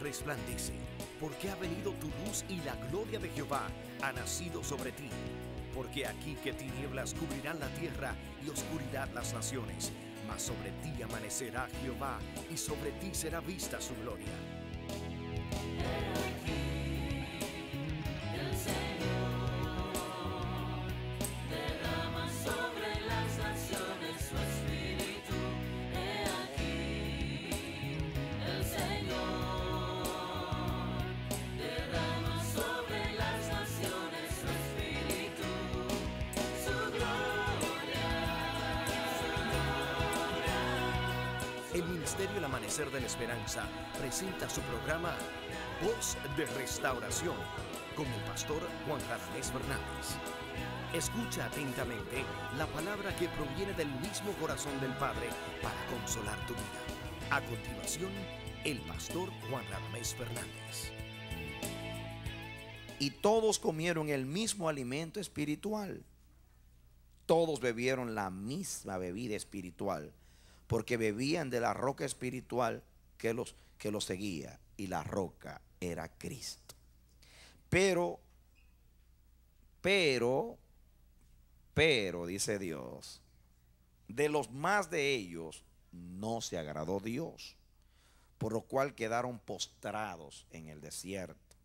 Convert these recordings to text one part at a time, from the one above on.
Resplandece, porque ha venido tu luz y la gloria de Jehová ha nacido sobre ti. Porque aquí que tinieblas cubrirán la tierra y oscuridad las naciones, mas sobre ti amanecerá Jehová y sobre ti será vista su gloria. Esperanza presenta su programa Voz de Restauración con el pastor Juan Radamés Fernández. Escucha atentamente la palabra que proviene del mismo corazón del Padre para consolar tu vida. A continuación, el pastor Juan Radamés Fernández. Y todos comieron el mismo alimento espiritual. Todos bebieron la misma bebida espiritual, porque bebían de la roca espiritual que los, que los seguía, y la roca era Cristo. Pero, pero, pero, dice Dios, de los más de ellos no se agradó Dios, por lo cual quedaron postrados en el desierto.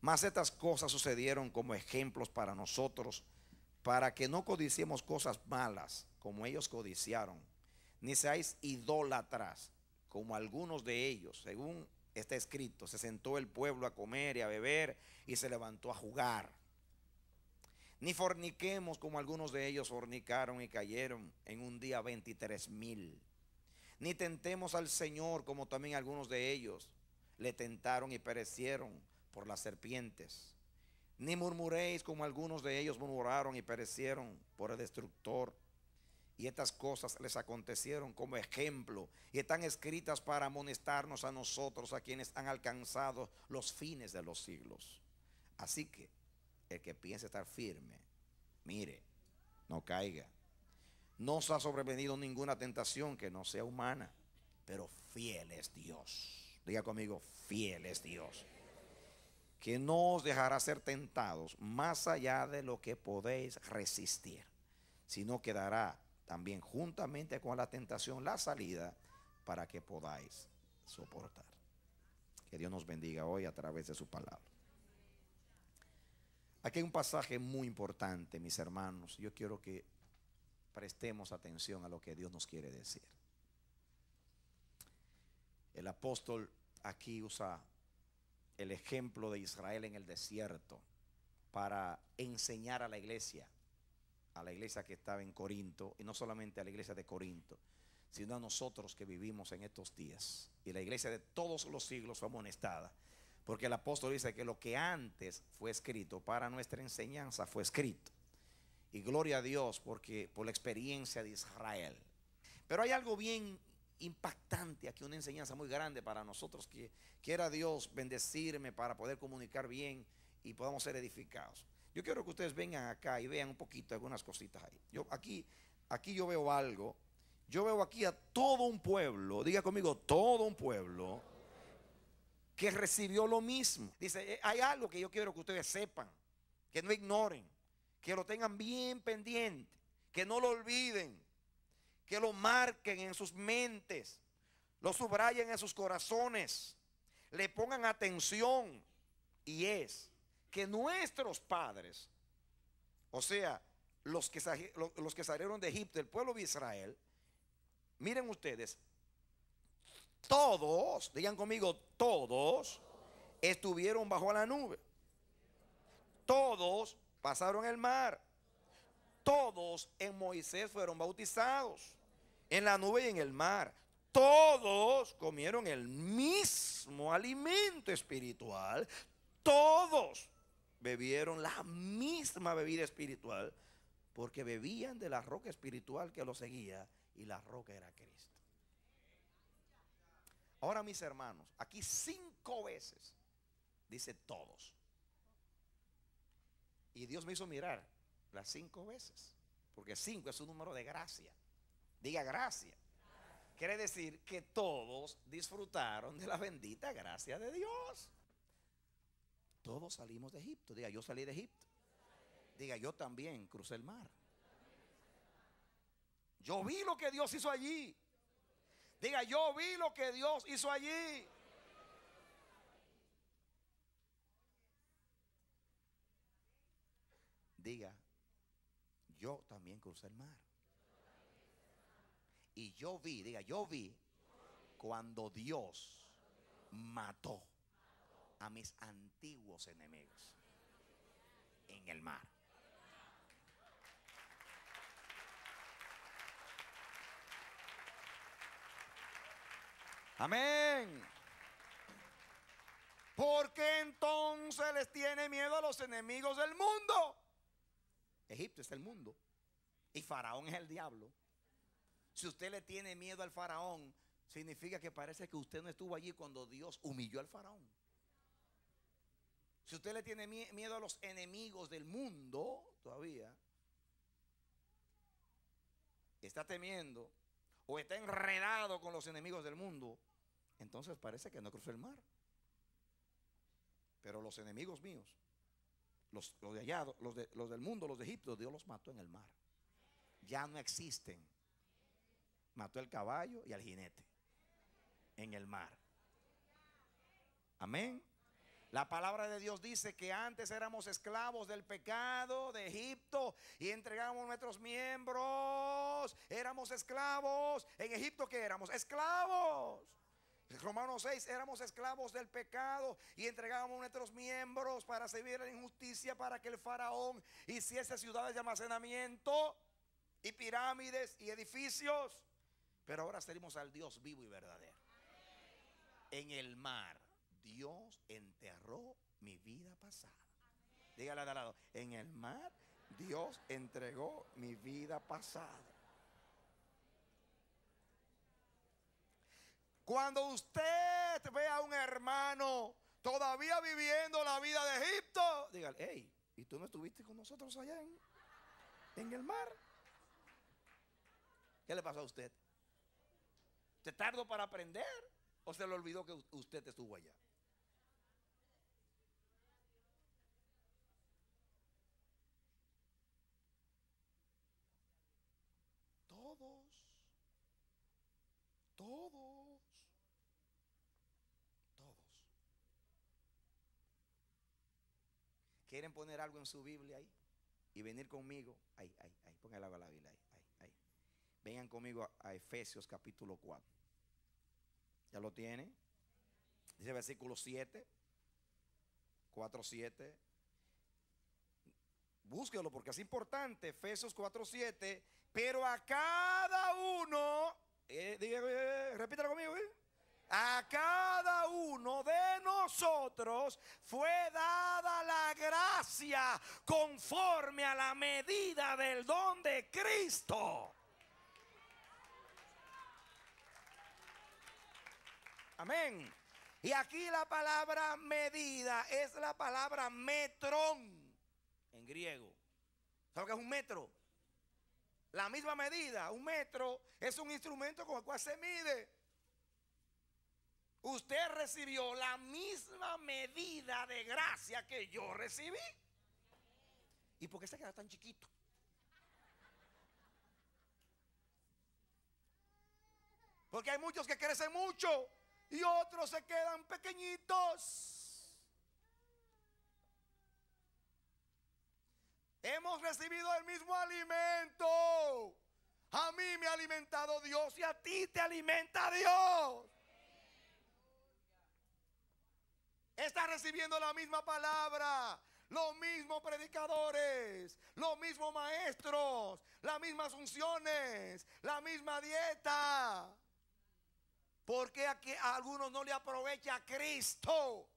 Mas estas cosas sucedieron como ejemplos para nosotros, para que no codiciemos cosas malas como ellos codiciaron, ni seáis idólatras como algunos de ellos, según está escrito, se sentó el pueblo a comer y a beber y se levantó a jugar. Ni forniquemos como algunos de ellos fornicaron y cayeron en un día 23 mil. Ni tentemos al Señor como también algunos de ellos le tentaron y perecieron por las serpientes. Ni murmuréis como algunos de ellos murmuraron y perecieron por el destructor. Y estas cosas les acontecieron como ejemplo y están escritas para amonestarnos a nosotros, a quienes han alcanzado los fines de los siglos. Así que el que piense estar firme, mire, no caiga. No os ha sobrevenido ninguna tentación que no sea humana, pero fiel es Dios. Diga conmigo, fiel es Dios. Que no os dejará ser tentados más allá de lo que podéis resistir, sino que dará también juntamente con la tentación la salida para que podáis soportar. Que Dios nos bendiga hoy a través de su palabra. Aquí hay un pasaje muy importante, mis hermanos. Yo quiero que prestemos atención a lo que Dios nos quiere decir. El apóstol aquí usa el ejemplo de Israel en el desierto para enseñar a la iglesia, a la iglesia que estaba en Corinto, y no solamente a la iglesia de Corinto, sino a nosotros que vivimos en estos días. Y la iglesia de todos los siglos fue amonestada, porque el apóstol dice que lo que antes fue escrito para nuestra enseñanza fue escrito. Y gloria a Dios porque por la experiencia de Israel. Pero hay algo bien impactante aquí, una enseñanza muy grande para nosotros que quiera Dios bendecirme para poder comunicar bien y podamos ser edificados. Yo quiero que ustedes vengan acá y vean un poquito algunas cositas ahí. Yo aquí aquí yo veo algo. Yo veo aquí a todo un pueblo, diga conmigo, todo un pueblo que recibió lo mismo. Dice, "Eh, hay algo que yo quiero que ustedes sepan, que no ignoren, que lo tengan bien pendiente, que no lo olviden, que lo marquen en sus mentes, lo subrayen en sus corazones, le pongan atención. Y es que nuestros padres, o sea, los que, los que salieron de Egipto, el pueblo de Israel, miren ustedes, todos, digan conmigo, todos estuvieron bajo la nube. Todos pasaron el mar. Todos en Moisés fueron bautizados. En la nube y en el mar. Todos comieron el mismo alimento espiritual. Todos bebieron la misma bebida espiritual. Porque bebían de la roca espiritual que los seguía. Y la roca era Cristo. Ahora mis hermanos, aquí cinco veces dice todos. Y Dios me hizo mirar las cinco veces. Porque cinco es un número de gracia. Diga gracia. Quiere decir que todos disfrutaron de la bendita gracia de Dios. Todos salimos de Egipto. Diga, yo salí de Egipto. Diga, yo también crucé el mar. Yo vi lo que Dios hizo allí. Diga, yo vi lo que Dios hizo allí. Diga, yo también crucé el mar. Y yo vi, diga, yo vi cuando Dios mató a mis antiguos enemigos en el mar. Amén. Porque entonces les tiene miedo a los enemigos del mundo. Egipto es el mundo y Faraón es el diablo. Si usted le tiene miedo al faraón, significa que parece que usted no estuvo allí cuando Dios humilló al faraón. Si usted le tiene mie- miedo a los enemigos del mundo, todavía, está temiendo o está enredado con los enemigos del mundo, entonces parece que no cruzó el mar. Pero los enemigos míos, los, de allá, los, los del mundo, los de Egipto, Dios los mató en el mar. Ya no existen. Mató el caballo y al jinete en el mar. Amén. La palabra de Dios dice que antes éramos esclavos del pecado de Egipto y entregamos nuestros miembros. Éramos esclavos. En Egipto que éramos esclavos. Romanos 6, éramos esclavos del pecado y entregábamos nuestros miembros para servir la injusticia para que el faraón hiciese ciudades de almacenamiento y pirámides y edificios. Pero ahora servimos al Dios vivo y verdadero. En el mar, Dios enterró mi vida pasada. Dígale al lado, en el mar, Dios entregó mi vida pasada. Cuando usted ve a un hermano todavía viviendo la vida de Egipto, dígale, hey, ¿y tú no estuviste con nosotros allá en, en el mar? ¿Qué le pasó a usted? ¿Te tardó para aprender o se le olvidó que usted estuvo allá? Todos, todos, todos. ¿Quieren poner algo en su Biblia ahí? Y venir conmigo. Ahí, ahí, ahí. Pongan algo a la Biblia ahí, ahí, ahí. Vengan conmigo a, a Efesios capítulo 4. ¿Ya lo tiene? Dice versículo 7. 4, 7. Búsquelo porque es importante. Efesios 4, 7. Pero a cada uno, eh, diga, eh, repítalo conmigo. eh. A cada uno de nosotros fue dada la gracia conforme a la medida del don de Cristo. Amén. Y aquí la palabra medida es la palabra metrón en griego. ¿Sabe qué es un metro? La misma medida. Un metro es un instrumento con el cual se mide. Usted recibió la misma medida de gracia que yo recibí. ¿Y por qué se queda tan chiquito? Porque hay muchos que crecen mucho y otros se quedan pequeñitos. Hemos recibido el mismo alimento. A mí me ha alimentado Dios y a ti te alimenta Dios. Estás recibiendo la misma palabra, los mismos predicadores, los mismos maestros, las mismas funciones, la misma dieta. ¿Por qué a, que algunos no le aprovecha a Cristo?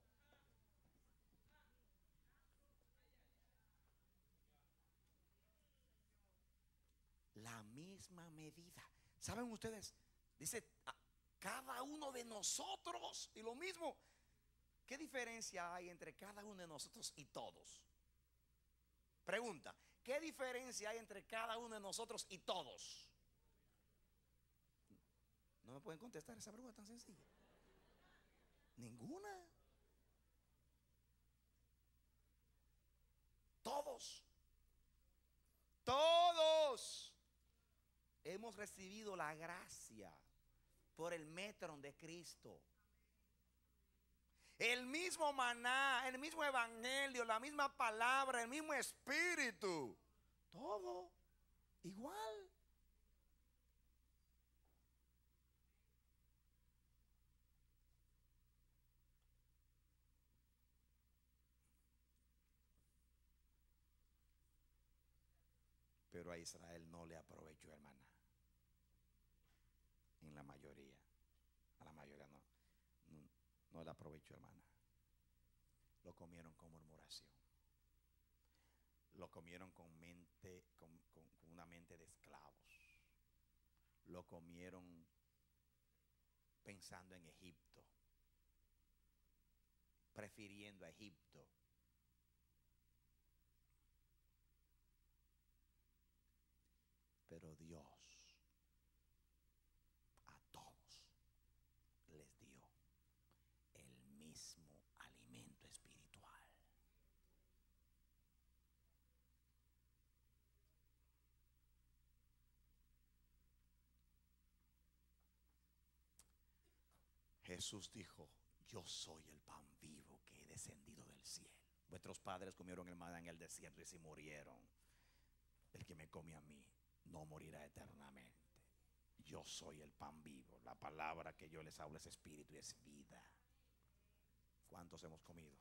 La misma medida. ¿Saben ustedes? Dice, a- cada uno de nosotros. Y lo mismo, ¿qué diferencia hay entre cada uno de nosotros y todos? Pregunta, ¿qué diferencia hay entre cada uno de nosotros y todos? No me pueden contestar esa pregunta tan sencilla. Ninguna. Todos. Todos hemos recibido la gracia por el metron de Cristo. El mismo maná, el mismo evangelio, la misma palabra, el mismo espíritu. Todo igual. Pero a Israel no le. En la mayoría. A la mayoría no. No, no le aprovechó el maná. Lo comieron con murmuración. Lo comieron con mente, con una mente de esclavos. Lo comieron pensando en Egipto. Prefiriendo a Egipto. Pero Dios a todos les dio el mismo alimento espiritual. Jesús dijo, yo soy el pan vivo que he descendido del cielo. Vuestros padres comieron el maná en el desierto y se murieron. El que me come a mí no morirá eternamente. Yo soy el pan vivo. La palabra que yo les hablo es espíritu y es vida. ¿Cuántos hemos comido?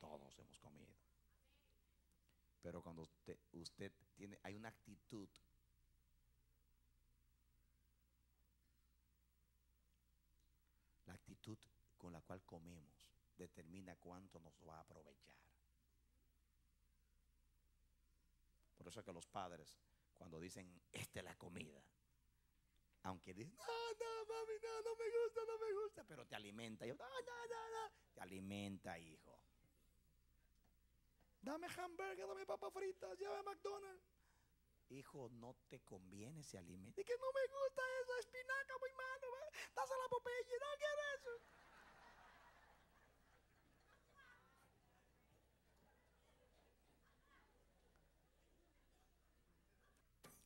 Todos hemos comido. Pero cuando usted, usted tiene, hay una actitud La con la cual comemos determina cuánto nos va a aprovechar. Por eso es que los padres, cuando dicen, esta es la comida, aunque dicen, no, no, mami, no, no me gusta, no me gusta, pero te alimenta. Yo, no, no, no, no. Te alimenta, hijo. Dame hamburger, dame papas fritas, llévame a McDonald's. Hijo, no te conviene ese alimento. Es que no me gusta eso, espinaca muy malo. Dásela a Popeye, no quiero eso.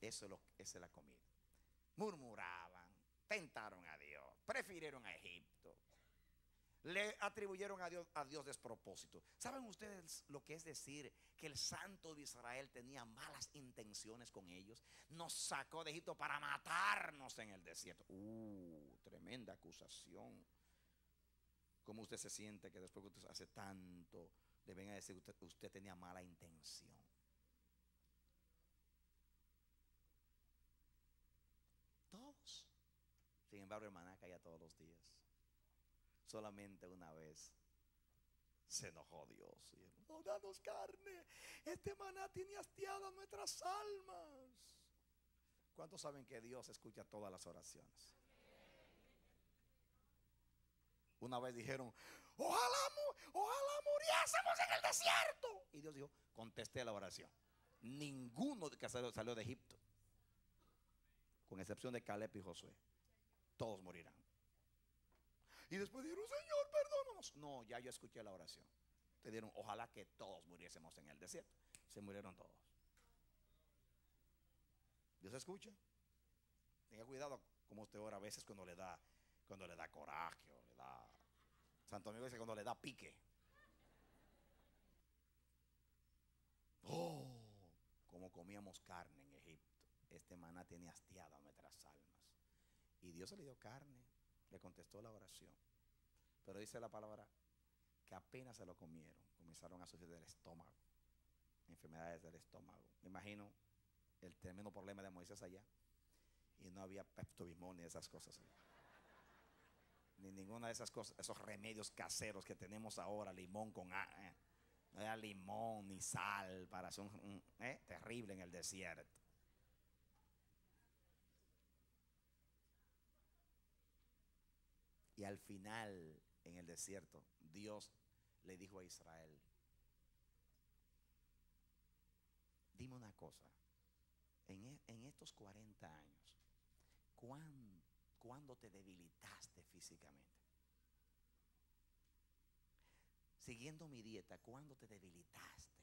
Eso es lo, esa es la comida. Murmuraban, tentaron a Dios, prefirieron a Egipto, le atribuyeron a Dios, a Dios despropósito. ¿Saben ustedes lo que es decir que el santo de Israel tenía malas intenciones con ellos? Nos sacó de Egipto para matarnos en el desierto. Uh, tremenda acusación. ¿Cómo usted se siente que después que usted hace tanto, le ven a decir usted, usted tenía mala intención? Todos. Sin embargo, hermana caía todos los días. Solamente una vez se enojó Dios. Y no danos carne. Este maná tiene hastiadas nuestras almas. ¿Cuántos saben que Dios escucha todas las oraciones? Una vez dijeron, ojalá, ojalá muriésemos en el desierto. Y Dios dijo, contesté la oración. Ninguno que salió, salió de Egipto, con excepción de Caleb y Josué, todos morirán. Y después dijeron, Señor, perdónanos. No, ya yo escuché la oración. Te dieron, ojalá que todos muriésemos en el desierto. Se murieron todos. Dios escucha. Tenga cuidado como usted ora a veces cuando le da, cuando le da coraje le da. Santo amigo dice cuando le da pique. Oh, como comíamos carne en Egipto. Este maná tiene hastiada nuestras almas. Y Dios le dio carne, le contestó la oración. Pero dice la palabra que apenas se lo comieron, comenzaron a sufrir del estómago, enfermedades del estómago. Me imagino el tremendo problema de Moisés allá. Y no había peptobismol ni esas cosas. Ni ninguna de esas cosas, esos remedios caseros que tenemos ahora, limón con eh. no había limón ni sal para hacer un- eh, terrible en el desierto. Y al final, en el desierto, Dios le dijo a Israel, dime una cosa, en, e- estos 40 años, ¿cuán- ¿cuándo te debilitaste físicamente? Siguiendo mi dieta, ¿cuándo te debilitaste?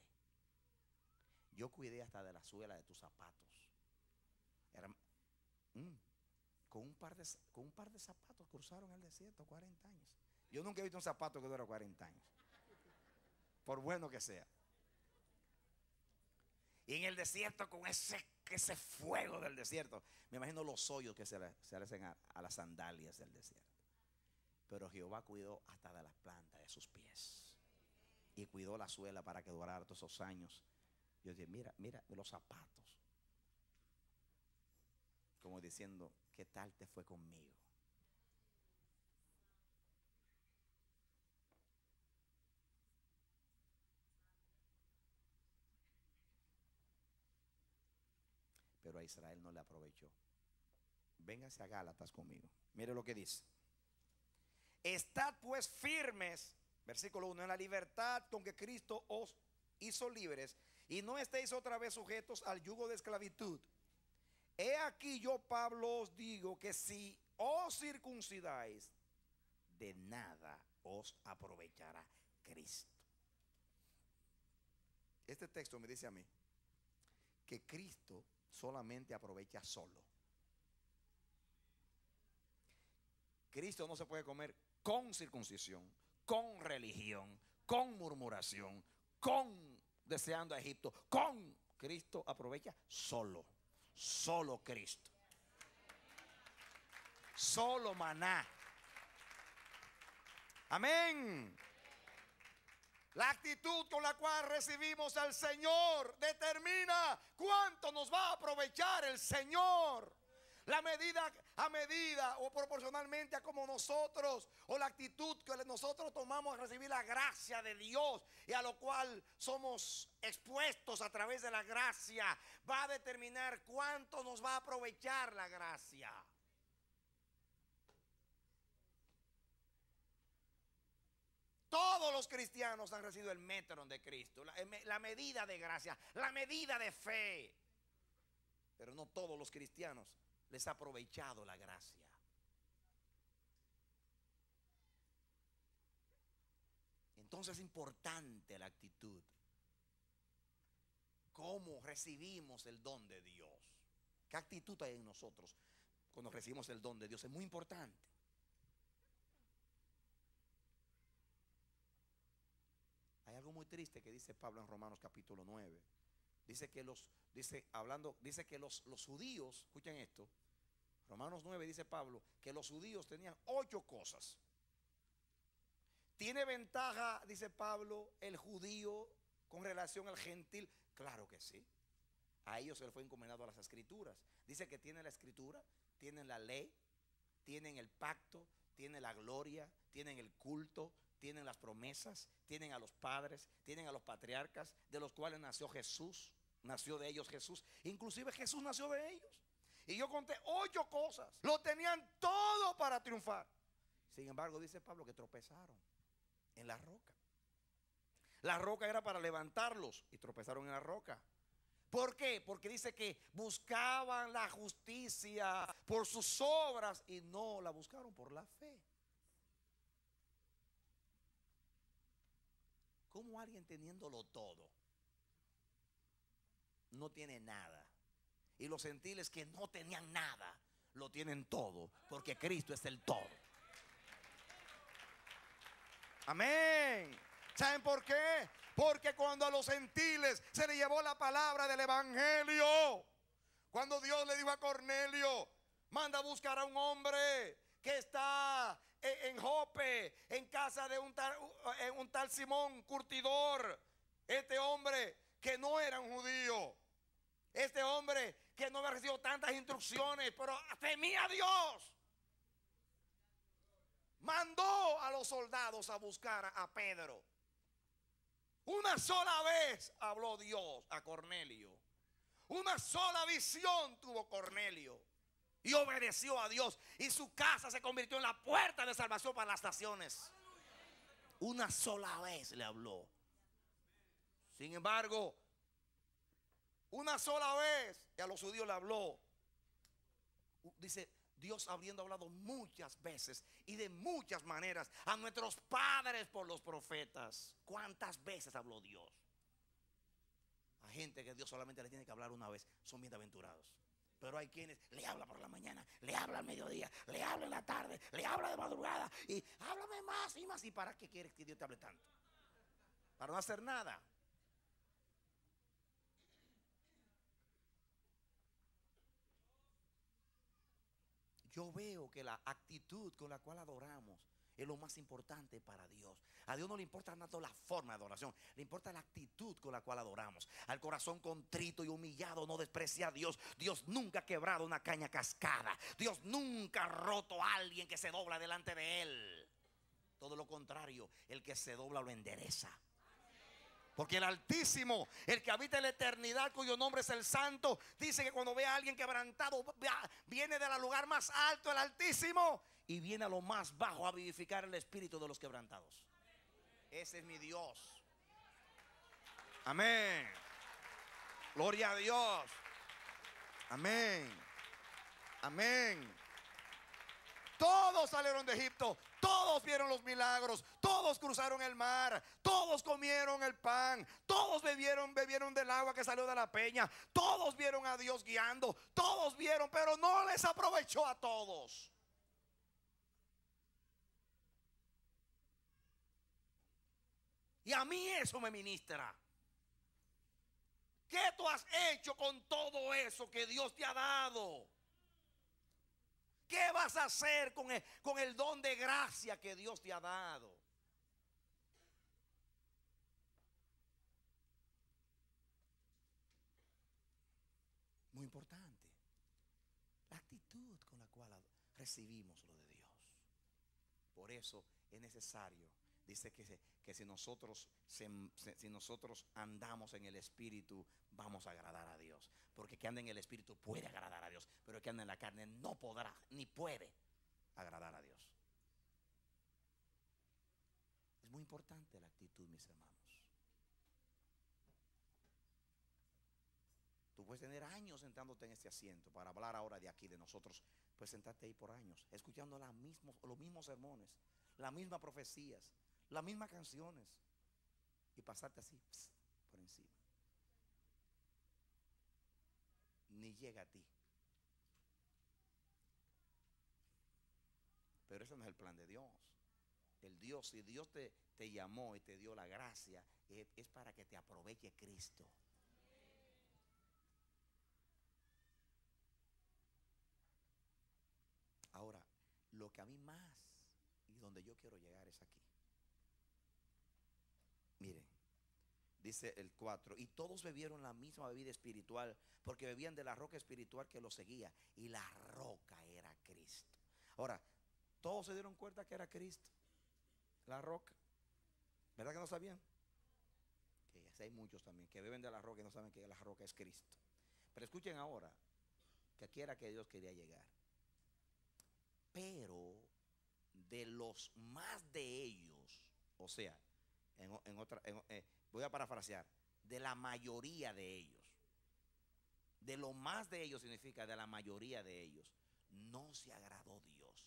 Yo cuidé hasta de la suela de tus zapatos. Era- mm, con, un par de, con un par de zapatos cruzaron el desierto 40 años. Yo nunca he visto un zapato que dura 40 años. Por bueno que sea. Y en el desierto con ese, ese fuego del desierto. Me imagino los hoyos que se le, se hacen a, a las sandalias del desierto. Pero Jehová cuidó hasta de las plantas de sus pies. Y cuidó la suela para que durara todos esos años. Yo dije, mira, mira los zapatos. Como diciendo, ¿qué tal te fue conmigo? Pero a Israel no le aprovechó. Véngase a Gálatas conmigo. Mire lo que dice. Estad pues firmes, versículo 1, en la libertad con que Cristo os hizo libres y no estéis otra vez sujetos al yugo de esclavitud. He aquí yo, Pablo, os digo que si os circuncidáis, de nada os aprovechará Cristo. Este texto me dice a mí que Cristo solamente aprovecha solo. Cristo no se puede comer con circuncisión, con religión, con murmuración, con deseando a Egipto, con Cristo aprovecha solo, solo Cristo. Solo maná. Amén. La actitud con la cual recibimos al Señor determina cuánto nos va a aprovechar el Señor. La medida a medida o proporcionalmente a como nosotros o la actitud que nosotros tomamos a recibir la gracia de Dios y a lo cual somos expuestos a través de la gracia va a determinar cuánto nos va a aprovechar la gracia. Todos los cristianos han recibido el metro de Cristo, la, la medida de gracia, la medida de fe. Pero no todos los cristianos les ha aprovechado la gracia. Entonces es importante la actitud. ¿Cómo recibimos el don de Dios? ¿Qué actitud hay en nosotros cuando recibimos el don de Dios? Es muy importante. Hay algo muy triste que dice Pablo en Romanos capítulo 9. Dice que los, dice, hablando, dice que los, los judíos, escuchen esto, Romanos 9 dice Pablo, que los judíos tenían ocho cosas. ¿Tiene ventaja, dice Pablo, el judío con relación al gentil? Claro que sí. A ellos se les fue encomendado las escrituras. Dice que tienen la escritura, tienen la ley, tienen el pacto, tienen la gloria, tienen el culto, tienen las promesas, tienen a los padres, tienen a los patriarcas, de los cuales nació Jesús, nació de ellos Jesús. Inclusive Jesús nació de ellos. Y yo conté ocho cosas. Lo tenían todo para triunfar. Sin embargo, dice Pablo que tropezaron en la roca. La roca era para levantarlos y tropezaron en la roca. ¿Por qué? Porque dice que buscaban la justicia por sus obras y no la buscaron por la fe. ¿Cómo alguien teniéndolo todo no tiene nada? Y los gentiles que no tenían nada, lo tienen todo, porque Cristo es el todo. Amén. ¿Saben por qué? Porque cuando a los gentiles se le llevó la palabra del Evangelio, cuando Dios le dijo a Cornelio, manda a buscar a un hombre que está en, en Jope, en casa de en un tal Simón curtidor, este hombre que no era un judío, este hombre que no había recibido tantas instrucciones, pero temía a Dios. Mandó a los soldados a buscar a Pedro. Una sola vez habló Dios a Cornelio. Una sola visión tuvo Cornelio. Y obedeció a Dios. Y su casa se convirtió en la puerta de salvación para las naciones. Una sola vez le habló. Sin embargo, una sola vez, y a los judíos le habló. Dice, Dios habiendo hablado muchas veces y de muchas maneras a nuestros padres por los profetas. ¿Cuántas veces habló Dios? A gente que Dios solamente le tiene que hablar una vez, son bienaventurados. Pero hay quienes le habla por la mañana, le habla al mediodía, le habla en la tarde, le habla de madrugada y háblame más y más. ¿Y para qué quieres que Dios te hable tanto? Para no hacer nada. Yo veo que la actitud con la cual adoramos es lo más importante para Dios. A Dios no le importa tanto la forma de adoración, le importa la actitud con la cual adoramos. Al corazón contrito y humillado no desprecia a Dios. Dios nunca ha quebrado una caña cascada. Dios nunca ha roto a alguien que se dobla delante de él. Todo lo contrario, el que se dobla lo endereza. Porque el Altísimo, el que habita en la eternidad, cuyo nombre es el Santo, dice que cuando ve a alguien quebrantado, viene del lugar más alto, el Altísimo, y viene a lo más bajo a vivificar el espíritu de los quebrantados. Ese es mi Dios. Amén. Gloria a Dios. Amén. Amén. Todos salieron de Egipto, todos vieron los milagros, todos cruzaron el mar, todos comieron el pan, todos bebieron, bebieron del agua que salió de la peña, todos vieron a Dios guiando, todos vieron, pero no les aprovechó a todos. Y a mí eso me ministra. ¿Qué tú has hecho con todo eso que Dios te ha dado? ¿Qué vas a hacer con el, con el don de gracia que Dios te ha dado? Muy importante. La actitud con la cual recibimos lo de Dios. Por eso es necesario. Dice que, que si, nosotros, si nosotros andamos en el Espíritu, vamos a agradar a Dios. Porque que anda en el Espíritu puede agradar a Dios. Pero que anda en la carne no podrá ni puede agradar a Dios. Es muy importante la actitud, mis hermanos. Tú puedes tener años sentándote en este asiento para hablar ahora de aquí, de nosotros. Puedes sentarte ahí por años, escuchando los mismos sermones, las mismas profecías, las mismas canciones. Y pasarte así, por encima. Ni llega a ti. Pero ese no es el plan de Dios. El Dios, si Dios te, te llamó y te dio la gracia, es para que te aproveche Cristo. Ahora, lo que a mí más y donde yo quiero llegar es aquí. Miren, dice el 4, y todos bebieron la misma bebida espiritual, porque bebían de la roca espiritual que los seguía, y la roca era Cristo. Ahora, todos se dieron cuenta que era Cristo, la roca. ¿Verdad que no sabían? Que hay muchos también que beben de la roca y no saben que la roca es Cristo. Pero escuchen ahora, que aquí era que Dios quería llegar. Pero de los más de ellos, o sea, en, otra, eh, voy a parafrasear, de la mayoría de ellos, de lo más de ellos significa de la mayoría de ellos, no se agradó Dios,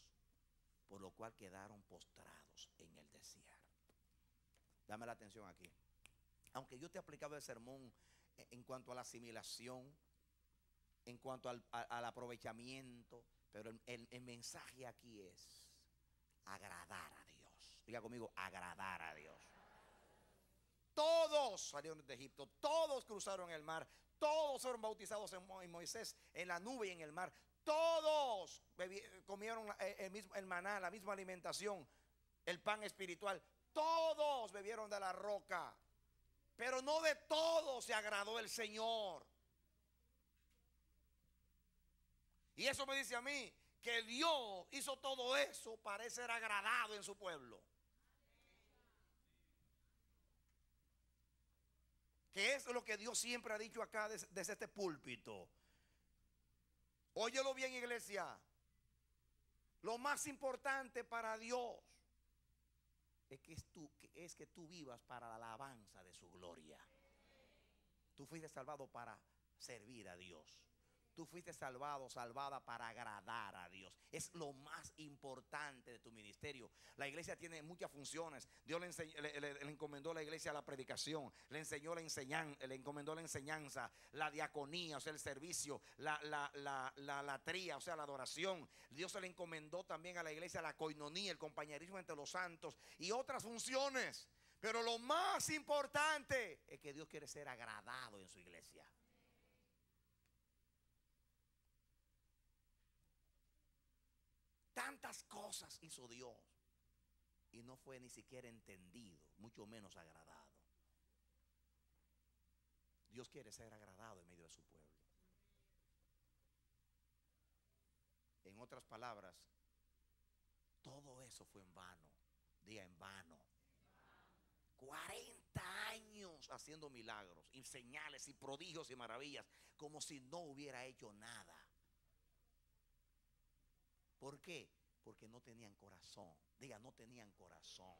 por lo cual quedaron postrados en el desierto. Dame la atención aquí. Aunque yo te he aplicado el sermón en cuanto a la asimilación, en cuanto al, aprovechamiento, pero el mensaje aquí es agradar a Dios. Diga conmigo, agradar a Dios. Todos salieron de Egipto, todos cruzaron el mar, todos fueron bautizados en Mo- en Moisés, en la nube y en el mar. Todos comieron eh, el, mismo, el maná, la misma alimentación, el pan espiritual. Todos bebieron de la roca, pero no de todos se agradó el Señor. Y eso me dice a mí que Dios hizo todo eso para ser agradado en su pueblo. Que es lo que Dios siempre ha dicho acá des- desde, este púlpito. Óyelo bien, iglesia. Lo más importante para Dios es que, es, tú, que es que tú vivas para la alabanza de su gloria. Tú fuiste salvado para servir a Dios. Tú fuiste salvado, salvada para agradar a Dios. Es lo más importante de tu ministerio. La iglesia tiene muchas funciones. Dios le, enseñó- le- encomendó a la iglesia la predicación, le enseñó la enseñanza, le encomendó la enseñanza, la diaconía, o sea, el servicio, la, la, la, la latría, o sea, la adoración. Dios se le encomendó también a la iglesia la coinonía, el compañerismo entre los santos y otras funciones. Pero lo más importante es que Dios quiere ser agradado en su iglesia. Tantas cosas hizo Dios y no fue ni siquiera entendido, mucho menos agradado. Dios quiere ser agradado en medio de su pueblo. En otras palabras, todo eso fue en vano. Diga en vano. 40 años haciendo milagros y señales y prodigios y maravillas, como si no hubiera hecho nada. ¿Por qué? Porque no tenían corazón. Diga, no tenían corazón.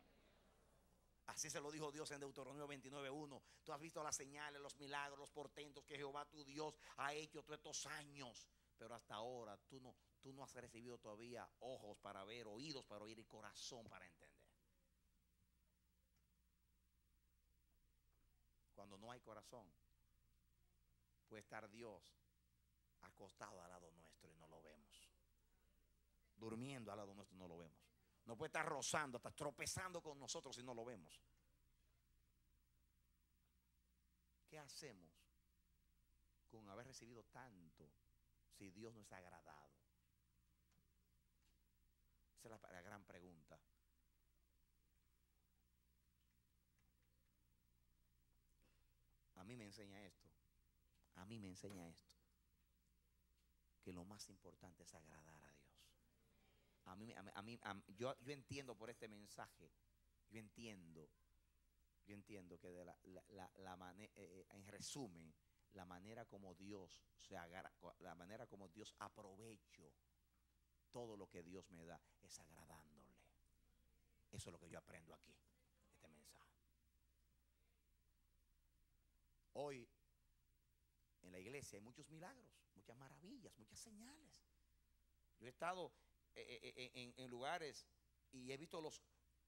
Así se lo dijo Dios en Deuteronomio 29.1. Tú has visto las señales, los milagros, los portentos que Jehová tu Dios ha hecho todos estos años. Pero hasta ahora tú no, tú no has recibido todavía ojos para ver, oídos para oír y corazón para entender. Cuando no hay corazón, puede estar Dios acostado al lado nuestro y no lo vemos. Durmiendo al lado nuestro no lo vemos. No puede estar rozando, hasta tropezando con nosotros y no lo vemos. ¿Qué hacemos con haber recibido tanto si Dios no es agradado? Esa es la, la gran pregunta. A mí me enseña esto. A mí me enseña esto. Que lo más importante es agradar a Dios. A mí, a mí- yo, yo entiendo por este mensaje, yo entiendo, yo entiendo que de la, la- la- eh, eh, en resumen, la manera como Dios se agra- la manera como Dios aprovecho todo lo que Dios me da es agradándole. Eso es lo que yo aprendo aquí, este mensaje. Hoy en la iglesia hay muchos milagros, muchas maravillas, muchas señales. Yo he estado en, en lugares y he visto los,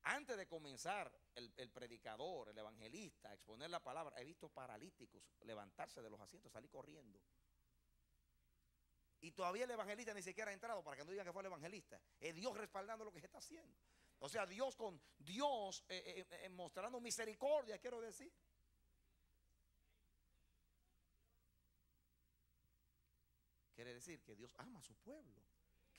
antes de comenzar el, el predicador, el evangelista, exponer la palabra, he visto paralíticos levantarse de los asientos, salir corriendo. Y todavía el evangelista ni siquiera ha entrado para que no digan que fue el evangelista. Es Dios respaldando lo que se está haciendo. O sea, Dios con Dios eh, eh, eh, mostrando misericordia, quiero decir. Quiere decir que Dios ama a su pueblo,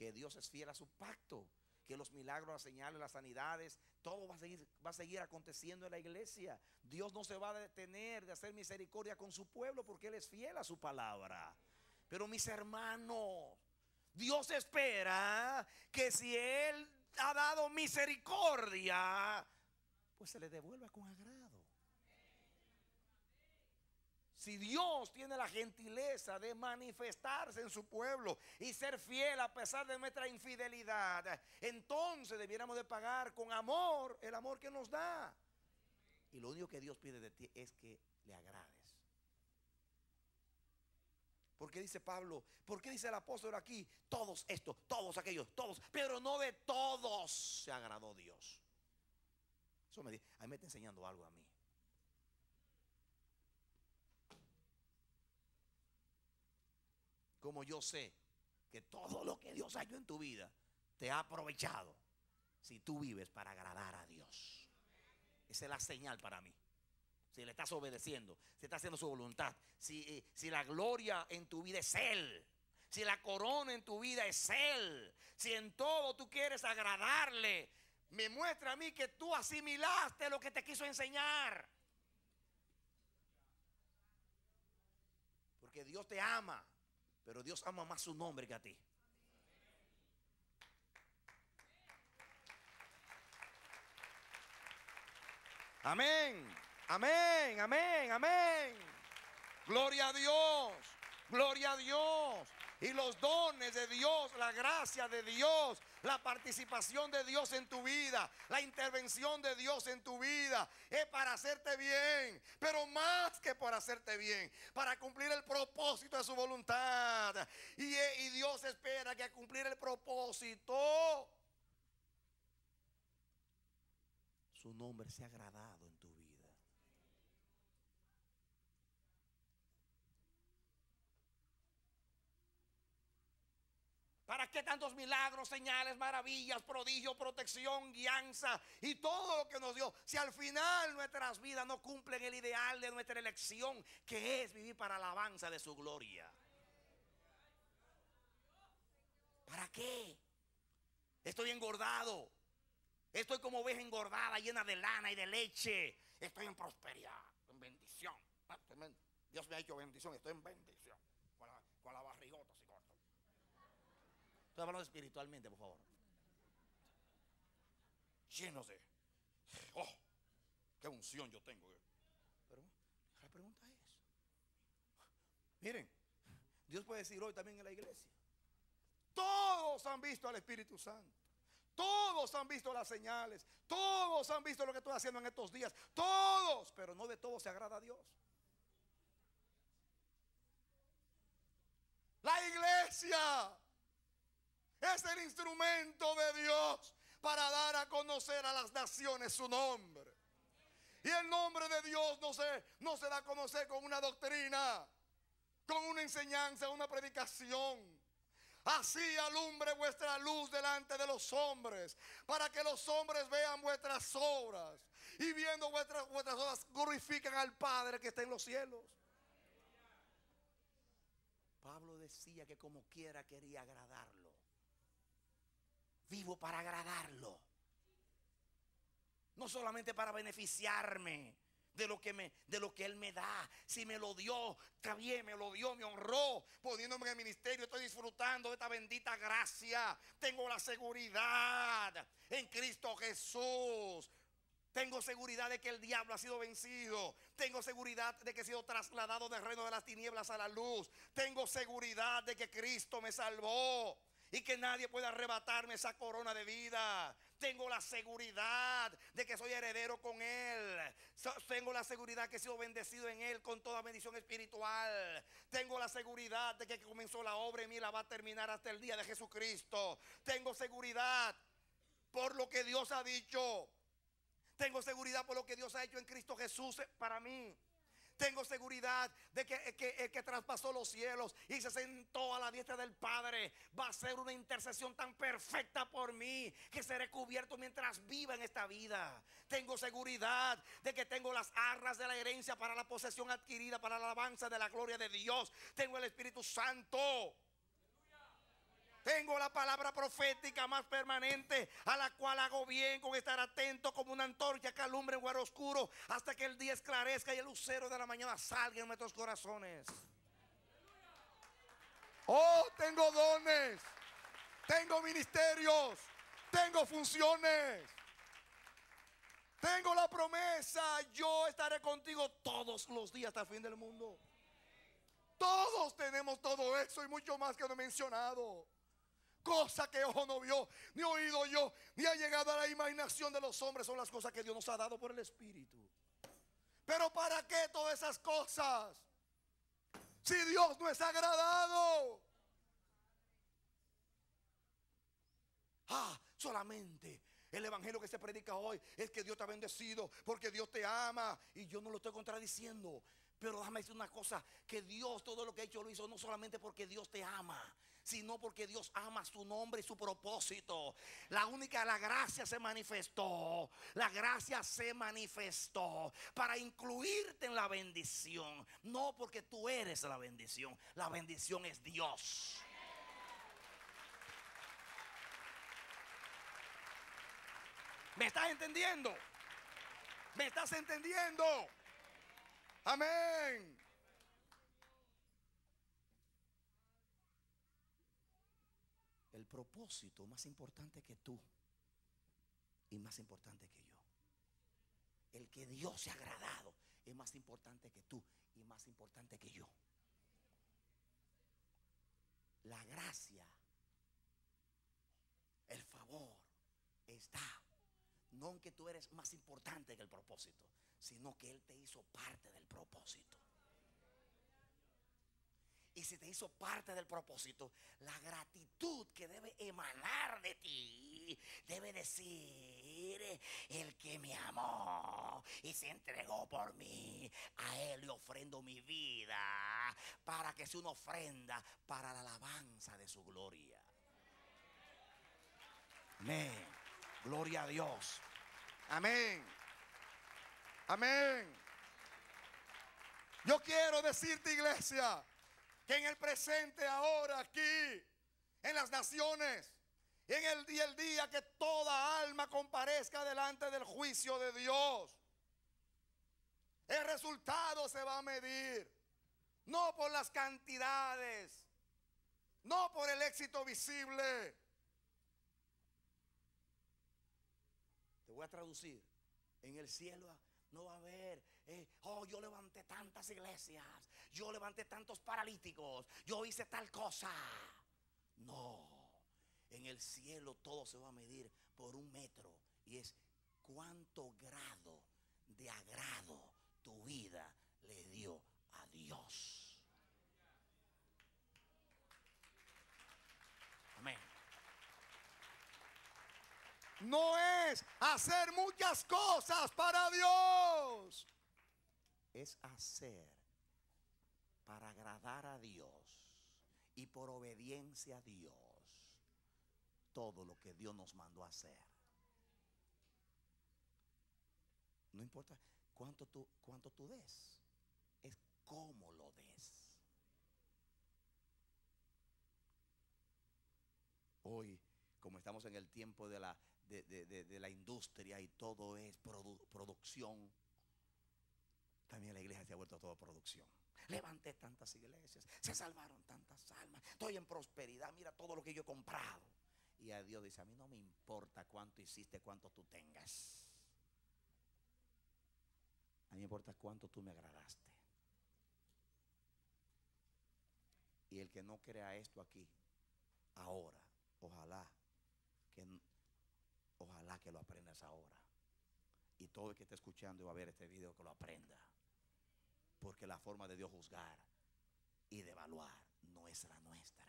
que Dios es fiel a su pacto, que los milagros, las señales, las sanidades, todo va a seguir, va a seguir aconteciendo en la iglesia. Dios no se va a detener de hacer misericordia con su pueblo porque Él es fiel a su palabra. Pero mis hermanos, Dios espera que si Él ha dado misericordia, pues se le devuelva con agrado. Si Dios tiene la gentileza de manifestarse en su pueblo y ser fiel a pesar de nuestra infidelidad, entonces debiéramos de pagar con amor el amor que nos da. Y lo único que Dios pide de ti es que le agrades. ¿Por qué dice Pablo? ¿Por qué dice el apóstol aquí? Todos estos, todos aquellos, todos, pero no de todos se agradó Dios. Eso me, a mí me está enseñando algo a mí. Como yo sé que todo lo que Dios ha hecho en tu vida te ha aprovechado si tú vives para agradar a Dios. Esa es la señal para mí. Si le estás obedeciendo, si estás haciendo su voluntad, si, eh, si la gloria en tu vida es Él, si la corona en tu vida es Él, si en todo tú quieres agradarle, me muestra a mí que tú asimilaste lo que te quiso enseñar. Porque Dios te ama, pero Dios ama más su nombre que a ti. Amén, amén, amén, amén. Gloria a Dios, gloria a Dios. Y los dones de Dios, la gracia de Dios, la participación de Dios en tu vida, la intervención de Dios en tu vida, es para hacerte bien. Pero más que para hacerte bien, para cumplir el propósito de su voluntad. Y, y Dios espera que al cumplir el propósito, su nombre sea agradado en tu vida. ¿Para qué tantos milagros, señales, maravillas, prodigios, protección, guianza y todo lo que nos dio? Si al final nuestras vidas no cumplen el ideal de nuestra elección, que es vivir para la alabanza de su gloria. ¿Para qué? Estoy engordado. Estoy como oveja engordada, llena de lana y de leche. Estoy en prosperidad, en bendición. Dios me ha hecho bendición, estoy en bendición. Con la, barrigota. Estoy hablando espiritualmente, por favor. Llenos de. Oh, qué unción yo tengo. Pero la pregunta es: Miren, Dios puede decir hoy también en la iglesia. Todos han visto al Espíritu Santo. Todos han visto las señales. Todos han visto lo que estoy haciendo en estos días. Todos. Pero no de todos se agrada a Dios. La iglesia es el instrumento de Dios para dar a conocer a las naciones su nombre. Y el nombre de Dios no se, no se da a conocer con una doctrina, con una enseñanza, una predicación. Así alumbre vuestra luz delante de los hombres, para que los hombres vean vuestras obras y viendo vuestras, vuestras obras glorifican al Padre que está en los cielos. Pablo decía que como quiera quería agradarlo. Vivo para agradarlo. No solamente para beneficiarme de lo que me de lo que él me da. Si me lo dio, está bien, me lo dio, me honró, poniéndome en el ministerio, estoy disfrutando de esta bendita gracia. Tengo la seguridad en Cristo Jesús. Tengo seguridad de que el diablo ha sido vencido. Tengo seguridad de que he sido trasladado del reino de las tinieblas a la luz. Tengo seguridad de que Cristo me salvó y que nadie puede arrebatarme esa corona de vida. Tengo la seguridad de que soy heredero con Él. Tengo la seguridad que he sido bendecido en Él con toda bendición espiritual. Tengo la seguridad de que comenzó la obra en mí la va a terminar hasta el día de Jesucristo. Tengo seguridad por lo que Dios ha dicho. Tengo seguridad por lo que Dios ha hecho en Cristo Jesús para mí. Tengo seguridad de que, el que traspasó los cielos y se sentó a la diestra del Padre va a hacer una intercesión tan perfecta por mí que seré cubierto mientras viva en esta vida. Tengo seguridad de que tengo las arras de la herencia para la posesión adquirida, para la alabanza de la gloria de Dios. Tengo el Espíritu Santo. Tengo la palabra profética más permanente a la cual hago bien con estar atento como una antorcha que alumbra en lugar oscuro hasta que el día esclarezca y el lucero de la mañana salga en nuestros corazones. Oh, tengo dones, tengo ministerios, tengo funciones. Tengo la promesa, yo estaré contigo todos los días hasta el fin del mundo. Todos tenemos todo eso y mucho más que no he mencionado. Cosa que ojo no vio, ni oído yo, ni ha llegado a la imaginación de los hombres. Son las cosas que Dios nos ha dado por el Espíritu. Pero ¿para qué todas esas cosas? Si Dios no es agradado. Ah, solamente el evangelio que se predica hoy es que Dios te ha bendecido porque Dios te ama y yo no lo estoy contradiciendo. Pero déjame decir una cosa, que Dios todo lo que ha hecho lo hizo no solamente porque Dios te ama, sino porque Dios ama su nombre y su propósito. La única, la gracia se manifestó, la gracia se manifestó para incluirte en la bendición, no porque tú eres la bendición, la bendición es Dios. ¿Me estás entendiendo? ¿Me estás entendiendo? Amén. Propósito más importante que tú y más importante que yo. El que Dios se ha agradado es más importante que tú y más importante que yo. la gracia, el favor está no en que tú eres más importante que el propósito, sino que Él te hizo parte del propósito. Y si te hizo parte del propósito, la gratitud que debe emanar de ti debe decir, el que me amó y se entregó por mí, a él le ofrendo mi vida para que sea una ofrenda para la alabanza de su gloria. Amén. Gloria a Dios. Amén. Amén. Yo quiero decirte, iglesia, que en el presente, ahora, aquí, en las naciones, en el día, que toda alma comparezca delante del juicio de Dios, el resultado se va a medir, no por las cantidades, no por el éxito visible. Te voy a traducir. En el cielo no va a haber, eh, oh, yo levanté tantas iglesias, yo levanté tantos paralíticos, yo hice tal cosa. No, en el cielo todo se va a medir por un metro y es cuánto grado de agrado tu vida le dio a Dios. Amén. no es hacer muchas cosas para Dios. es hacer para agradar a Dios y por obediencia a Dios todo lo que Dios nos mandó a hacer. No importa cuánto tú, cuánto tú des, es cómo lo des. Hoy, como estamos en el tiempo de la, de, de- de- la industria y todo es produ- producción, también la iglesia se ha vuelto todo producción. Levanté tantas iglesias, se salvaron tantas almas, estoy en prosperidad, mira todo lo que yo he comprado. Y a Dios dice, a mí no me importa cuánto hiciste, cuánto tú tengas. A mí me importa cuánto tú me agradaste. Y el que no crea esto aquí, ahora, ojalá que ojalá que lo aprendas ahora. Y todo el que esté escuchando y va a ver este video que lo aprenda. Porque la forma de Dios juzgar y de evaluar no es la nuestra.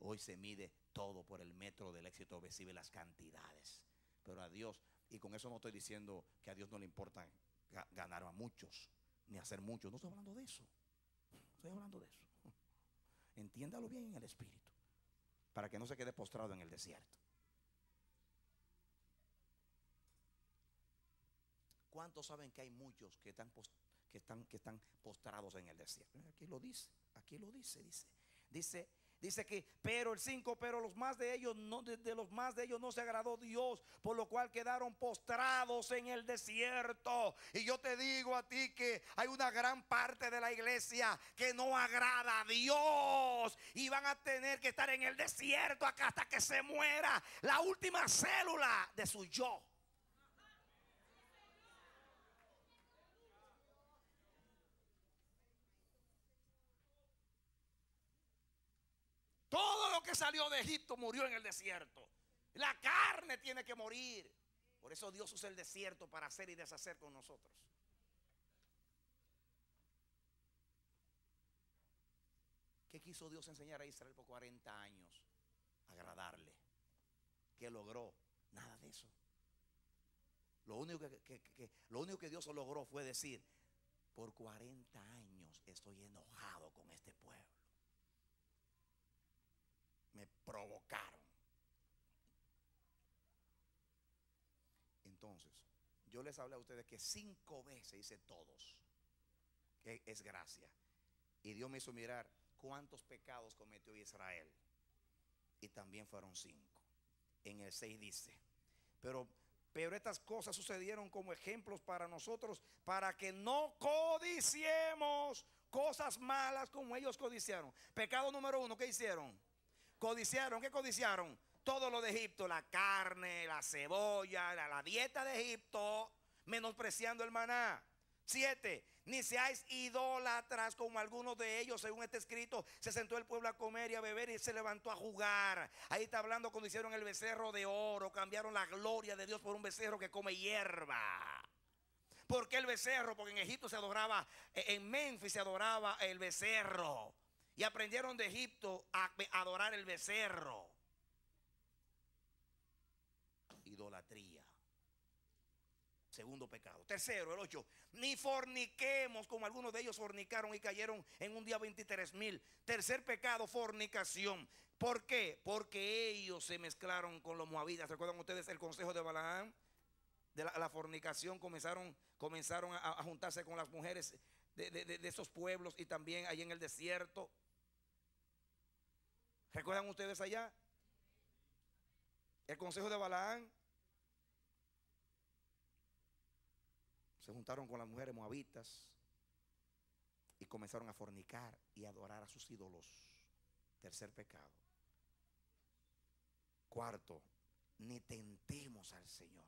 Hoy se mide todo por el metro del éxito visible, las cantidades. Pero a Dios, y con eso no estoy diciendo que a Dios no le importa ga- ganar a muchos, ni hacer muchos. No estoy hablando de eso. Estoy hablando de eso. Entiéndalo bien en el espíritu. Para que no se quede postrado en el desierto. ¿Cuántos saben que hay muchos que están, pos- que están, que están postrados en el desierto? Aquí lo dice, aquí lo dice, dice. Dice, dice que, pero el 5, pero los más de ellos, no, de, de los más de ellos no se agradó Dios, por lo cual quedaron postrados en el desierto. Y yo te digo a ti que hay una gran parte de la iglesia que no agrada a Dios y van a tener que estar en el desierto acá hasta que se muera la última célula de su yo. Todo lo que salió de Egipto murió en el desierto. La carne tiene que morir. Por eso Dios usa el desierto para hacer y deshacer con nosotros. ¿Qué quiso Dios enseñar a Israel por 40 años? Agradarle. ¿Qué logró? Nada de eso. Lo único que, que- lo único que Dios logró fue decir, por 40 años estoy enojado con este pueblo me provocaron. Entonces, yo les hablé a ustedes que cinco veces hice todos, que es gracia. Y Dios me hizo mirar cuántos pecados cometió Israel. Y también fueron cinco. En el 6 dice, pero, pero estas cosas sucedieron como ejemplos para nosotros, para que no codiciemos cosas malas como ellos codiciaron. Pecado número uno, ¿qué hicieron? Codiciaron, ¿qué codiciaron? Todo lo de Egipto, la carne, la cebolla, la, dieta de Egipto, menospreciando el maná. Siete, Ni seáis idólatras como algunos de ellos, según este escrito, se sentó el pueblo a comer y a beber y se levantó a jugar. Ahí está hablando cuando hicieron el becerro de oro, cambiaron la gloria de Dios por un becerro que come hierba. ¿Por qué el becerro? Porque en Egipto se adoraba, en Memphis se adoraba el becerro. Y aprendieron de Egipto a adorar el becerro. Idolatría. Segundo pecado. Tercero, el 8. Ni forniquemos como algunos de ellos fornicaron y cayeron en un día 23 mil. Tercer pecado, fornicación. ¿Por qué? Porque ellos se mezclaron con los moabitas. ¿Recuerdan ustedes el consejo de Balaam? De la, fornicación comenzaron, comenzaron a, juntarse con las mujeres de, de- esos pueblos y también allí en el desierto. ¿Recuerdan ustedes allá? El consejo de Balaam. Se juntaron con las mujeres moabitas y comenzaron a fornicar y adorar a sus ídolos. Tercer pecado. Cuarto, ni tentemos al Señor,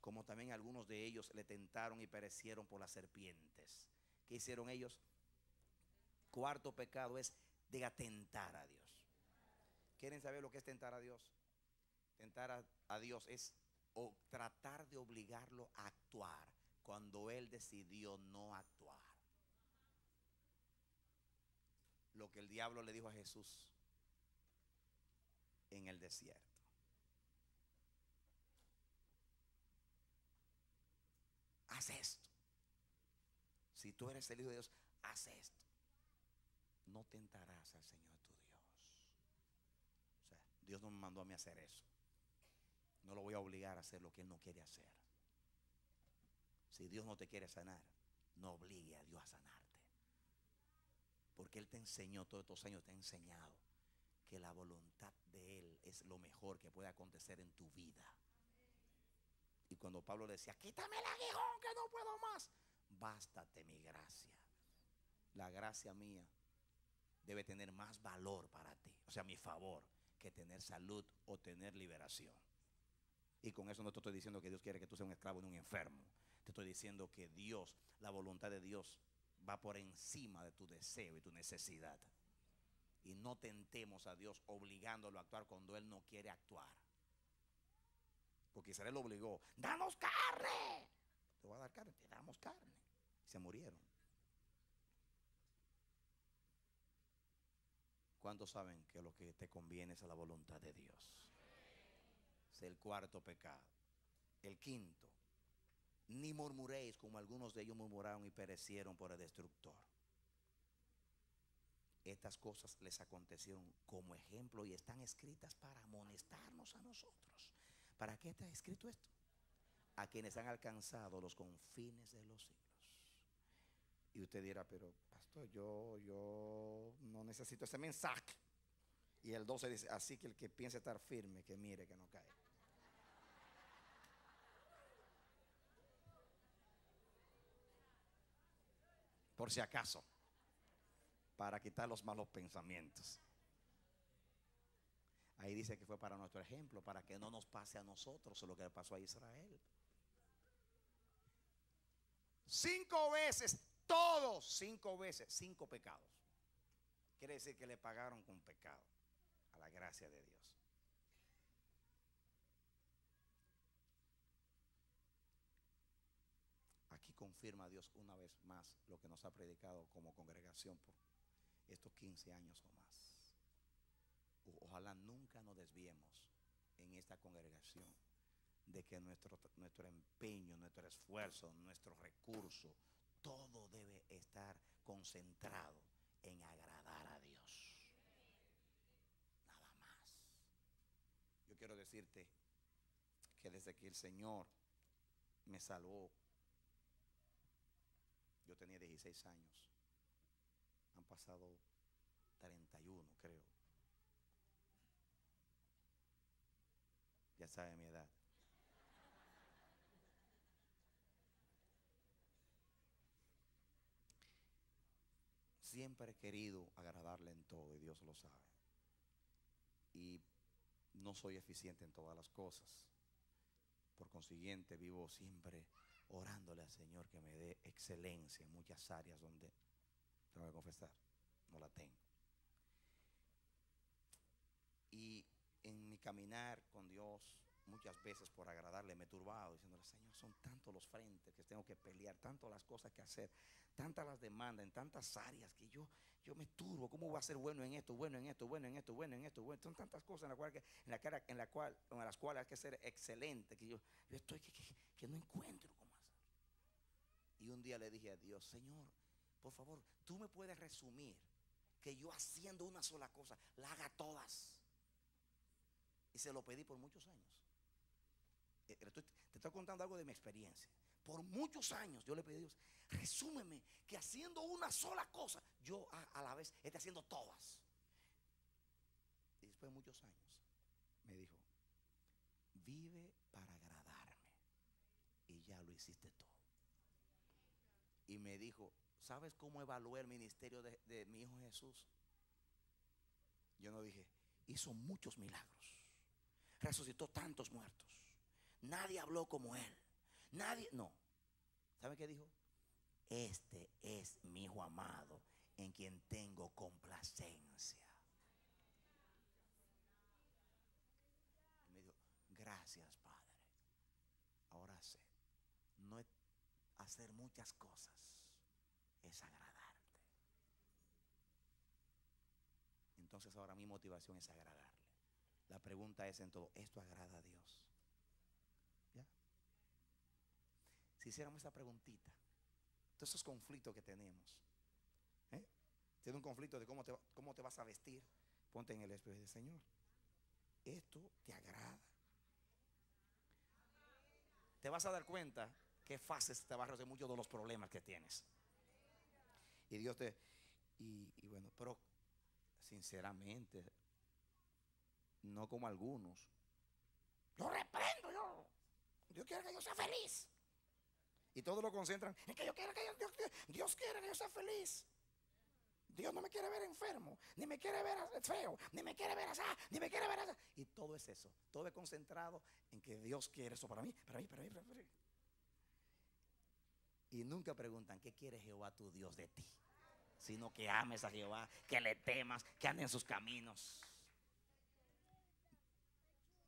como también algunos de ellos le tentaron y perecieron por las serpientes. ¿Qué hicieron ellos? Cuarto pecado es de atentar a Dios. ¿Quieren saber lo que es tentar a Dios? Tentar a, Dios es o tratar de obligarlo a actuar cuando Él decidió no actuar. Lo que el diablo le dijo a Jesús en el desierto. Haz esto. Si tú eres el Hijo de Dios, haz esto. No tentarás al Señor Dios. No me mandó a mí hacer eso. No lo voy a obligar a hacer lo que Él no quiere hacer. Si Dios no te quiere sanar, no obligue a Dios a sanarte. Porque Él te enseñó, todos estos años te ha enseñado que la voluntad de Él es lo mejor que puede acontecer en tu vida. Y cuando Pablo decía, quítame el aguijón que no puedo más, bástate mi gracia. La gracia mía debe tener más valor para ti, o sea, mi favor, tener salud o tener liberación. Y con eso no te estoy diciendo que Dios quiere que tú seas un esclavo de un enfermo. Te estoy diciendo que Dios, la voluntad de Dios, va por encima de tu deseo y tu necesidad. Y no tentemos a Dios obligándolo a actuar cuando Él no quiere actuar. Porque Israel lo obligó. ¡Danos carne! Te voy a dar carne, te damos carne. Y se murieron. ¿Cuántos saben que lo que te conviene es a la voluntad de Dios? Es el cuarto pecado. El quinto, ni murmuréis como algunos de ellos murmuraron y perecieron por el destructor. Estas cosas les acontecieron como ejemplo y están escritas para amonestarnos a nosotros. ¿Para qué está escrito esto? A quienes han alcanzado los confines de los siglos. Y usted dirá, pero pastor, yo, yo no necesito ese mensaje. Y el 12 dice, así que el que piense estar firme, que mire que no cae. Por si acaso, para quitar los malos pensamientos. Ahí dice que fue para nuestro ejemplo, para que no nos pase a nosotros lo que le pasó a Israel. Cinco veces, todos, cinco veces, cinco pecados. Quiere decir que le pagaron con pecado a la gracia de Dios. Aquí confirma Dios una vez más lo que nos ha predicado como congregación por estos 15 años o más. Ojalá nunca nos desviemos en esta congregación de que nuestro, nuestro empeño, nuestro esfuerzo, nuestro recurso, concentrado en agradar a Dios. Nada más. Yo quiero decirte que desde que el Señor me salvó, yo tenía 16 años, han pasado 31 creo. Ya sabe mi edad. Siempre he querido agradarle en todo y Dios lo sabe. Y no soy eficiente en todas las cosas. Por consiguiente, vivo siempre orándole al Señor que me dé excelencia en muchas áreas donde, tengo que confesar, no la tengo. Y en mi caminar con Dios, muchas veces por agradarle me he turbado, diciéndole, Señor, son tantos los frentes que tengo que pelear, tantas las cosas que hacer, tantas las demandas en tantas áreas que yo, yo me turbo. ¿Cómo voy a ser bueno en esto, bueno en esto, bueno en esto, bueno en esto? Bueno? Son tantas cosas en, la cual, en, la cara- en, la cual, en las cuales hay que ser excelente, que yo, yo estoy que, que- que no encuentro cómo hacer. Y un día le dije a Dios, Señor, por favor, tú me puedes resumir que yo haciendo una sola cosa, la haga todas. Y se lo pedí por muchos años. Te estoy, contando algo de mi experiencia. Por muchos años yo le pedí a Dios, resúmeme que haciendo una sola cosa, yo a, la vez esté haciendo todas. Y después de muchos años me dijo, vive para agradarme. Y ya lo hiciste todo. Y me dijo, ¿sabes cómo evalué el ministerio de mi hijo Jesús? Yo no dije, hizo muchos milagros. Resucitó tantos muertos. Nadie habló como él. Nadie, no. ¿Sabe qué dijo? Este es mi hijo amado en quien tengo complacencia. Me dijo, gracias Padre. Ahora sé, no es hacer muchas cosas, es agradarte. Entonces ahora mi motivación es agradarle. La pregunta es en todo, ¿esto agrada a Dios? ¿Ya? Si hiciéramos esa preguntita, todos esos conflictos que tenemos, ¿eh? Tiene un conflicto de cómo te, cómo te vas a vestir, ponte en el espejo y dice, Señor, ¿esto te agrada? Te vas a dar cuenta que fases te vas a resolver muchos de los problemas que tienes. Y Dios te... Y, bueno, pero sinceramente, no como algunos. Yo reprendo, yo. Dios quiere que yo sea feliz. Y todos lo concentran en que yo quiero que yo, Dios, Dios quiere que yo sea feliz. Dios no me quiere ver enfermo, ni me quiere ver feo, ni me quiere ver así, ni me quiere ver así. Y todo es eso. Todo es concentrado en que Dios quiere eso para mí, para mí, para mí, para mí. para mí. Y nunca preguntan, ¿qué quiere Jehová tu Dios de ti? Sino que ames a Jehová, que le temas, que ande en sus caminos.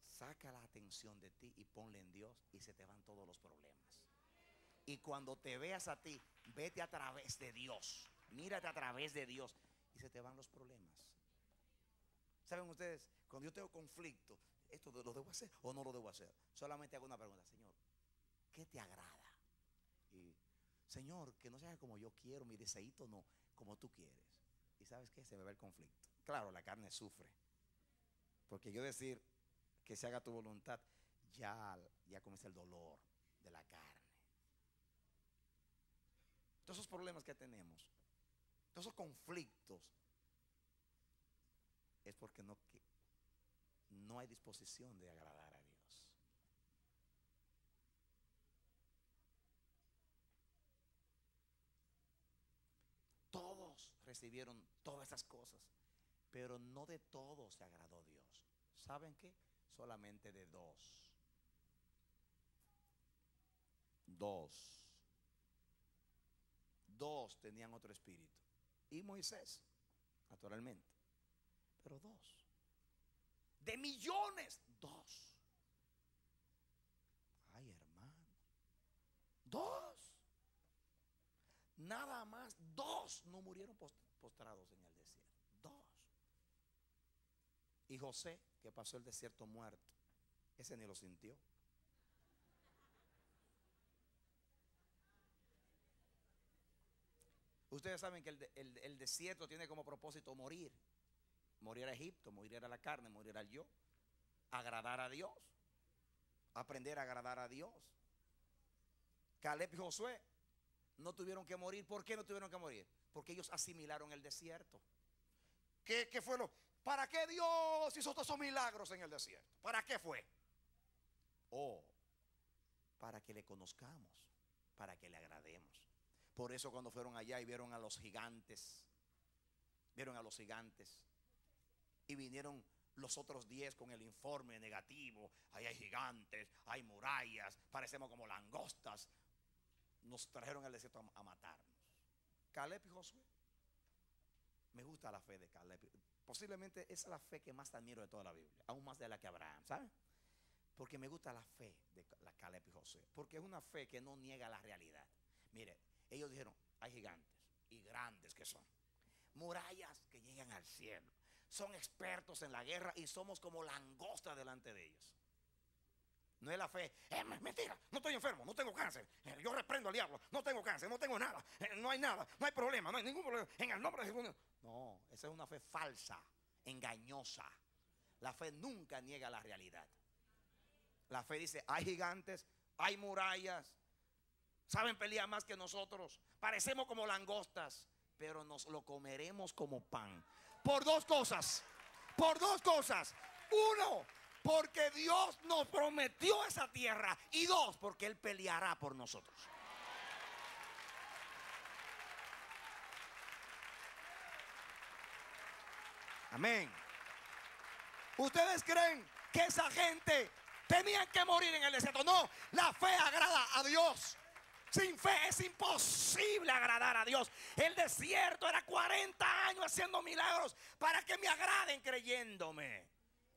Saca la atención de ti y ponle en Dios y se te van todos los problemas. Y cuando te veas a ti, vete a través de Dios. Mírate a través de Dios y se te van los problemas. ¿Saben ustedes? Cuando yo tengo conflicto, ¿esto lo debo hacer o no lo debo hacer? Solamente hago una pregunta, Señor, ¿qué te agrada? Y, Señor, que no sea como yo quiero, mi deseito no, como tú quieres. ¿Y sabes qué? Se me va el conflicto. Claro, la carne sufre. Porque yo decir que se haga tu voluntad, ya, ya comienza el dolor de la carne. Todos esos problemas que tenemos, todos esos conflictos, es porque no, que, no hay disposición de agradar a Dios. Todos recibieron todas esas cosas, pero no de todos se agradó Dios. ¿Saben qué? Solamente de dos. Dos. Dos tenían otro espíritu. Y Moisés, naturalmente. Pero dos. De millones, dos. Ay, hermano. Dos. Nada más, dos no murieron pos- postrados en el desierto. Dos. Y José, que pasó el desierto muerto, ese ni lo sintió. Ustedes saben que el, de- el- el desierto tiene como propósito morir. Morir a Egipto, morir a la carne, morir al yo. Agradar a Dios. Aprender a agradar a Dios. Caleb y Josué no tuvieron que morir. ¿Por qué no tuvieron que morir? Porque ellos asimilaron el desierto. ¿Qué, qué fue lo? ¿Para qué Dios hizo todos esos milagros en el desierto? ¿Para qué fue? Oh, para que le conozcamos, para que le agrademos. Por eso cuando fueron allá y vieron a los gigantes, vieron a los gigantes y vinieron los otros diez con el informe negativo. Ahí hay gigantes, hay murallas, parecemos como langostas. nos trajeron al desierto a, a matarnos. Caleb y Josué. Me gusta la fe de Caleb. Posiblemente esa es la fe que más admiro de toda la Biblia, aún más de la que Abraham, ¿sabes? Porque me gusta la fe de la Caleb y Josué, porque es una fe que no niega la realidad. Mire, ellos dijeron, hay gigantes y grandes que son, murallas que llegan al cielo, son expertos en la guerra y somos como langostas delante de ellos. No es la fe, es mentira, no estoy enfermo, no tengo cáncer, eh, yo reprendo al diablo, no tengo cáncer, no tengo nada, eh, no hay nada, no hay problema, no hay ningún problema, en el nombre de Jesús. No, esa es una fe falsa, engañosa. La fe nunca niega la realidad. La fe dice, hay gigantes, hay murallas, saben pelear más que nosotros, parecemos como langostas, pero nos lo comeremos como pan. Por dos cosas, por dos cosas. Uno, porque Dios nos prometió esa tierra. Y dos, porque Él peleará por nosotros. Amén. ¿Ustedes creen que esa gente tenía que morir en el desierto? No, la fe agrada a Dios. Sin fe es imposible agradar a Dios. El desierto era 40 años haciendo milagros para que me agraden creyéndome.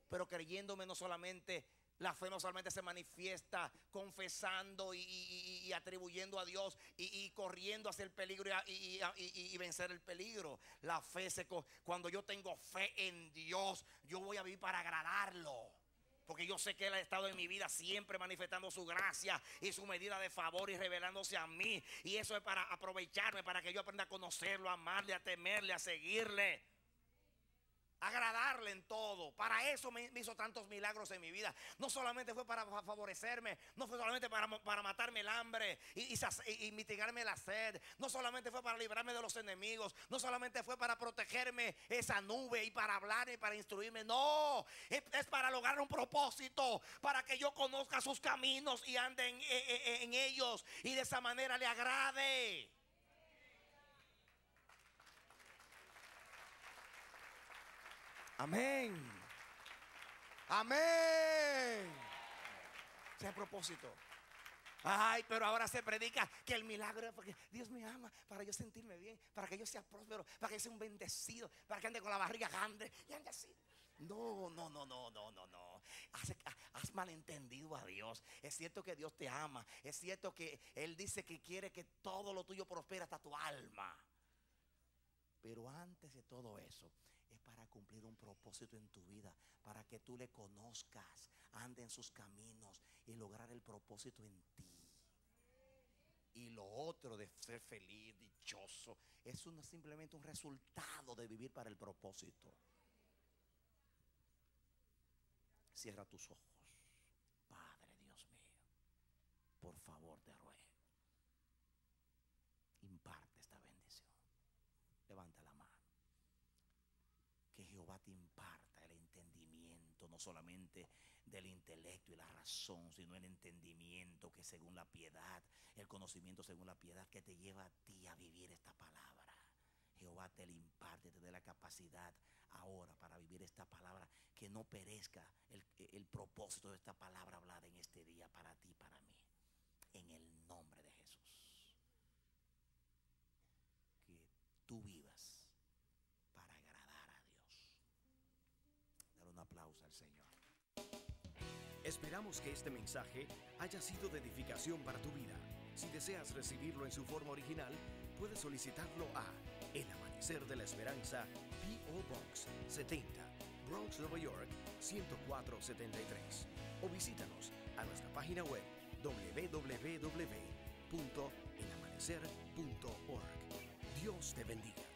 Pero creyéndome no solamente, la fe no solamente se manifiesta confesando y, atribuyendo a Dios y, corriendo hacia el peligro y, vencer el peligro. La fe se, cuando yo tengo fe en Dios, yo voy a vivir para agradarlo. Porque yo sé que Él ha estado en mi vida siempre manifestando su gracia y su medida de favor y revelándose a mí. Y eso es para aprovecharme, para que yo aprenda a conocerlo, a amarle, a temerle, a seguirle. Agradarle en todo. Para eso me, hizo tantos milagros en mi vida. No solamente fue para fa- favorecerme, no fue solamente para, para matarme el hambre y, mitigarme la sed. No solamente fue para librarme de los enemigos. No solamente fue para protegerme esa nube y para hablar y para instruirme. No, es, para lograr un propósito. Para que yo conozca sus caminos y ande en ellos. Y de esa manera le agrade. Amén. Amén. Ese es propósito. Ay, pero ahora se predica que el milagro es porque Dios me ama, para yo sentirme bien, para que yo sea próspero, para que yo sea un bendecido, para que ande con la barriga grande y ande así. No, no, no, no, no, no, no. Has, malentendido a Dios. Es cierto que Dios te ama. Es cierto que Él dice que quiere que todo lo tuyo prospere hasta tu alma. Pero antes de todo eso, es para cumplir un propósito en tu vida, para que tú le conozcas, ande en sus caminos y lograr el propósito en ti. Y lo otro de ser feliz, dichoso, es simplemente un resultado de vivir para el propósito. Cierra tus ojos. Padre Dios mío, por favor te ruego, imparte esta bendición. Levanta la mano. Que Jehová imparta el entendimiento, no solamente del intelecto y la razón, sino el entendimiento que según la piedad, el conocimiento según la piedad que te lleva a ti a vivir esta palabra. Jehová te la imparte, te dé la capacidad ahora para vivir esta palabra, que no perezca el, el propósito de esta palabra hablada en este día para ti para mí. En el nombre de Jesús. Que tú vivas para agradar a Dios. Dar un al Señor. Esperamos que este mensaje haya sido de edificación para tu vida. Si deseas recibirlo en su forma original, puedes solicitarlo a El Amanecer de la Esperanza, P.O. Box 70, Bronx, Nueva York 10473. O visítanos a nuestra página web www.elamanecer.org. Dios te bendiga.